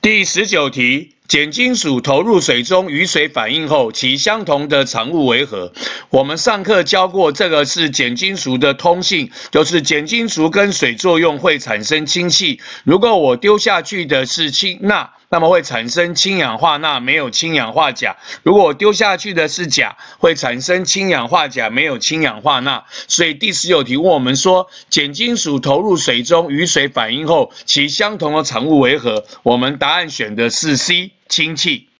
第十九题，碱金属投入水中与水反应后，其相同的产物为何？我们上课教过，这个是碱金属的通性，就是碱金属跟水作用会产生氢气。如果我丢下去的是氢钠，那么会产生氢氧化钠，没有氢氧化钾。如果我丢下去的是钾，会产生氢氧化钾，没有氢氧化钠。所以第十九题问我们说，碱金属投入水中与水反应后，其相同的产物为何？我们答案选的是 C，氢气。